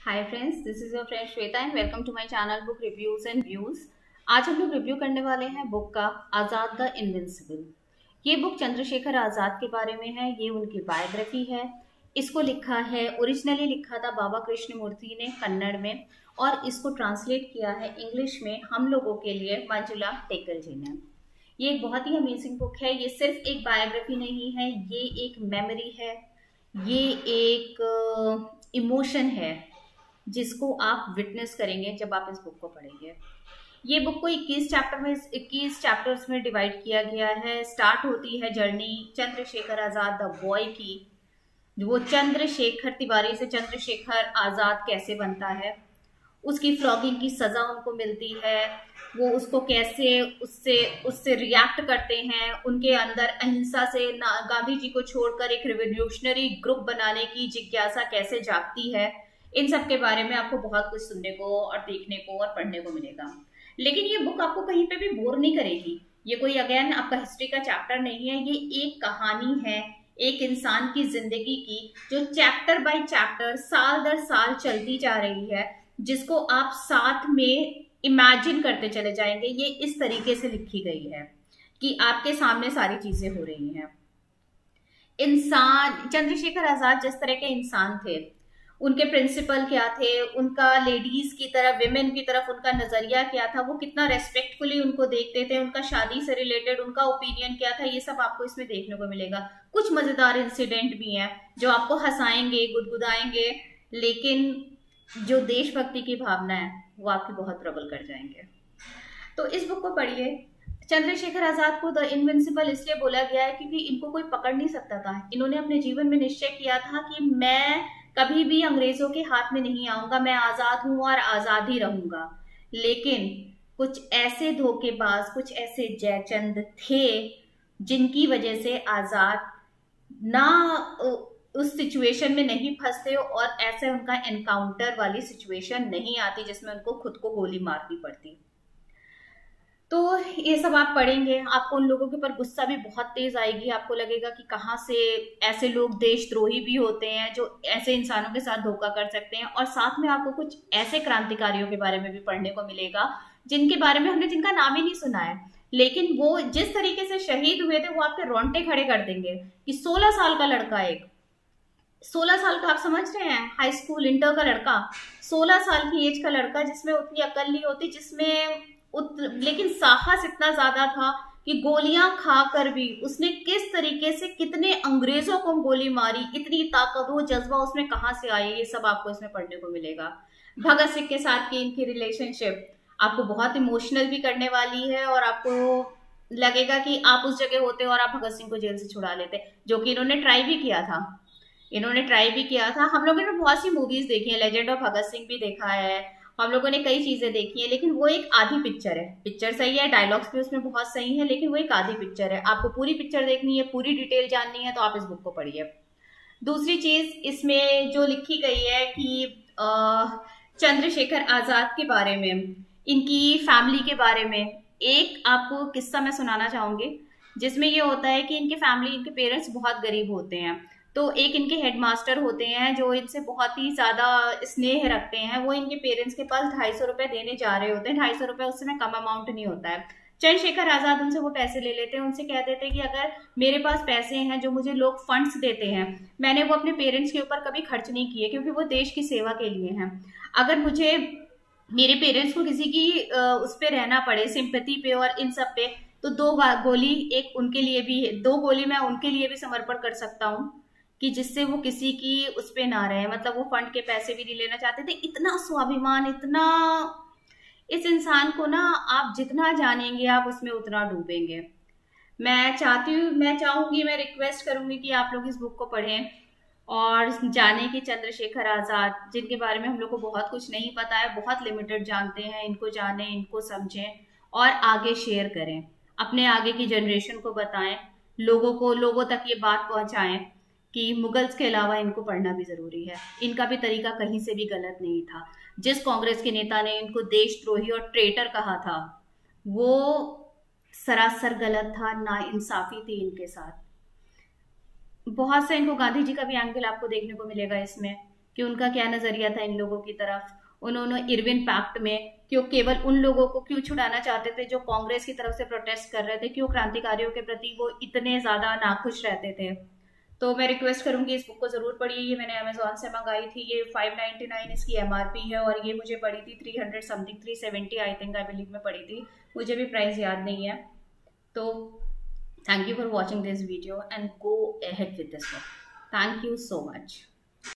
Hi friends this is your friend Shweta and welcome to my channel book reviews and views आज हम लोग review करने वाले हैं बुक का आज़ाद द इनविंसिबल ये बुक चंद्रशेखर आज़ाद के बारे में है, ये उनकी बायोग्राफी है। इसको लिखा है ओरिजिनली लिखा था बाबा कृष्ण मूर्ति ने कन्नड़ में और इसको ट्रांसलेट किया है इंग्लिश में हम लोगों के लिए मंजुला टेकर जी ने। ये एक बहुत ही अमेजिंग बुक है, ये सिर्फ़ एक बायोग्राफी नहीं है, ये एक मेमोरी है, ये एक इमोशन है। जिसको आप विटनेस करेंगे जब आप इस बुक को पढ़ेंगे। ये बुक को 21 चैप्टर में 21 चैप्टर्स में डिवाइड किया गया है। स्टार्ट होती है journey Chandrashekhar Azad the boy की। वो चंद्रशेखर तिवारी से चंद्रशेखर आज़ाद कैसे बनता है? उसकी फ्लॉगिंग की सजा उनको मिलती है। वो उसको कैसे, उससे उससे रिएक्ट करते हैं। उनके अंदर अहिंसा से गांधी जी को छोड़कर एक रिवोल्यूशनरी ग्रुप बनाने की जिज्ञासा कैसे जागती है? इन सब के बारे में आपको बहुत कुछ सुनने को और देखने को और पढ़ने को मिलेगा। लेकिन ये बुक आपको कहीं पे भी बोर नहीं करेगी। ये कोई अगेन आपका हिस्ट्री का चैप्टर नहीं है। ये एक कहानी है, एक इंसान की ज़िंदगी की, जो चैप्टर बाय चैप्टर साल दर साल चलती जा रही है, जिसको आप साथ में इमेजिन करते चले जाएँगे। ये इस तरीके से लिखी गई है कि आपके सामने सारी चीज़ें हो रही हैं। इंसान, चंद्रशेखर आज़ाद जिस तरह के इंसान थे उनके प्रिंसिपल क्या थे, उनका लेडीज़ की तरफ़ विमेन की तरफ़ उनका नज़रिया क्या था, वो कितना रेस्पेक्टफुली उनको देखते थे, उनका शादी से रिलेटेड उनका ओपिनियन क्या था, ये सब आपको इसमें देखने को मिलेगा। कुछ मज़ेदार इंसिडेंट भी हैं, जो आपको हंसाएँगे, गुदगुदाएँगे, लेकिन जो देशभक्ति की भावना है, वो आपकी बहुत प्रबल कर जाएँगे। तो इस बुक को पढ़िए। चंद्रशेखर आज़ाद को द इनविंसिबल इसलिए बोला गया है क्योंकि इनको कोई पकड़ नहीं सकता था। इन्होंने अपने जीवन में निश्चय किया था कि मैं कभी भी अंग्रेज़ों के हाथ में नहीं आऊँगा, मैं आज़ाद हूँ और आज़ाद ही रहूँगा। लेकिन कुछ ऐसे धोखेबाज, कुछ ऐसे जयचंद थे जिनकी वजह से आज़ाद ना उस सिचुएशन में नहीं फंसते और ऐसे उनका एनकाउंटर वाली सिचुएशन नहीं आती जिसमें उनको खुद को गोली मारनी पड़ती। तो ये सब आप पढ़ेंगे, आपको उन लोगों के ऊपर गुस्सा भी बहुत तेज आएगी, आपको लगेगा कि कहाँ से ऐसे लोग देशद्रोही भी होते हैं जो ऐसे इंसानों के साथ धोखा कर सकते हैं। और साथ में आपको कुछ ऐसे क्रांतिकारियों के बारे में भी पढ़ने को मिलेगा, जिनके बारे में हमने जिनका नाम ही नहीं सुना है। लेकिन वो जिस तरीके से शहीद हुए थे, वो आपके रोंटे खड़े कर देंगे कि सोलह साल का लड़का एक, सोलह साल का आप समझ रहे हैं हाई स्कूल इंटर का लड़का, सोलह साल की एज का लड़का जिसमें उतनी अकल नहीं होती, जिसमें उत, लेकिन साहस इतना ज़्यादा था कि गोलियाँ खाकर भी उसने किस तरीके से कितने अंग्रेज़ों को गोली मारी इतनी ताकत वो जज्बा उसमें कहाँ से आया ये सब आपको इसमें पढ़ने को मिलेगा। भगत सिंह के साथ की इनकी रिलेशनशिप आपको बहुत इमोशनल भी करने वाली है और आपको लगेगा कि आप उस जगह होते और आप भगत सिंह को जेल से छुड़ा लेते जो कि इन्होंने ट्राई भी किया था। इन्होंने ट्राई भी किया था। हम लोगों ने बहुत सी मूवीज़ देखी है लेजेंड ऑफ़ भगत सिंह भी देखा है। हम लोगों ने कई चीज़ें देखी है, लेकिन वो एक आधी पिक्चर है। पिक्चर सही है डायलॉग्स भी उसमें बहुत सही है, लेकिन वो एक आधी पिक्चर है। आपको पूरी पिक्चर देखनी है, पूरी डिटेल जाननी है तो आप इस बुक को पढ़िए। दूसरी चीज़ इसमें जो लिखी गई है कि चंद्रशेखर आज़ाद के बारे में, इनकी फैमिली के बारे में, एक आपको किस्सा मैं सुनाना चाहूँगी, जिसमें ये होता है कि इनके फैमिली इनके पेरेंट्स बहुत गरीब होते हैं। तो एक इनके हेडमास्टर होते हैं, जो इनसे बहुत ही ज़्यादा स्नेह रखते हैं, वो इनके पेरेंट्स के पास ढाई सौ रुपए देने जा रहे होते हैं, ढाई सौ रुपए उससे कम अमाउंट नहीं होता है। चंद्रशेखर आज़ाद, उनसे वो पैसे ले लेते हैं, उनसे कह देते हैं कि अगर मेरे पास पैसे हैं जो मुझे लोग फंड्स देते हैं, मैंने वो अपने पेरेंट्स के ऊपर कभी खर्च नहीं किए, क्योंकि वो देश की सेवा के लिए हैं। अगर मुझे मेरे पेरेंट्स को किसी की उस पर रहना पड़े सिंपति पे और इन सब पे तो दो गोली एक उनके लिए भी है, दो गोली मैं उनके लिए भी समर्पण कर सकता हूँ। कि जिससे वो किसी की उस पर ना रहे। मतलब वो फंड के पैसे भी नहीं लेना चाहते थे। इतना स्वाभिमान, इतना इस इंसान को ना आप जितना जानेंगे, आप उसमें उतना डूबेंगे। मैं चाहती हूँ, मैं चाहूँगी, मैं रिक्वेस्ट करूँगी कि आप लोग इस बुक को पढ़ें और जाने कि चंद्रशेखर आज़ाद, जिनके बारे में हम लोग को बहुत कुछ नहीं पता है, बहुत लिमिटेड जानते हैं, इनको जाने, इनको समझें और आगे शेयर करें। अपने आगे की जनरेशन को बताएँ, लोगों को, लोगों तक ये बात पहुंचाएँ। कि मुगल्स के अलावा इनको पढ़ना भी ज़रूरी है। इनका भी तरीका कहीं से भी गलत नहीं था। जिस कांग्रेस के नेता ने इनको देशद्रोही और ट्रेटर कहा था, वो सरासर गलत था, ना इंसाफी थी इनके साथ। बहुत से इनको गांधी जी का भी एंगल आपको देखने को मिलेगा इसमें, कि उनका क्या नज़रिया था इन लोगों की तरफ़। उन्होंने इरविन पैक्ट में क्यों केवल उन लोगों को क्यों छुड़ाना चाहते थे जो कांग्रेस की तरफ़ से प्रोटेस्ट कर रहे थे क्यों क्रांतिकारियों के प्रति वो इतने ज़्यादा नाखुश रहते थे। तो मैं रिक्वेस्ट करूँगी इस बुक को ज़रूर पढ़िए। ये मैंने अमेजोन से मंगाई थी। ये 599 इसकी एमआरपी है और ये मुझे पड़ी थी 300 something 370 I think I believe में पड़ी थी। मुझे भी प्राइस याद नहीं है। तो thank you for watching this video and go ahead with this book thank you so much